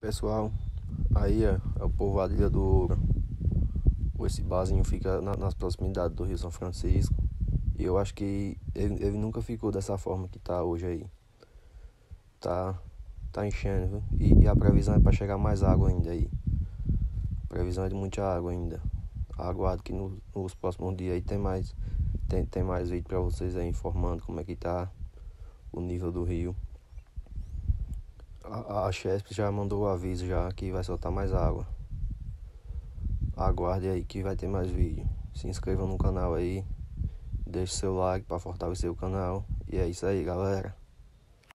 Pessoal, aí é, é o povoado Ilha do Ouro. Esse barzinho fica na, nas proximidades do Rio São Francisco. E eu acho que ele, ele, nunca ficou dessa forma que tá hoje aí. Tá, tá enchendo, viu? E, e a previsão é para chegar mais água ainda aí. Previsão é de muita água ainda. Aguardo que no, nos próximos dias aí tem mais, tem, tem mais vídeo para vocês aí informando como é que tá o nível do rio a, a Chesp já mandou o aviso já que vai soltar mais água. Aguarde aí que vai ter mais vídeo. Se inscreva no canal aí. Deixe seu like para fortalecer o canal. E é isso aí, galera.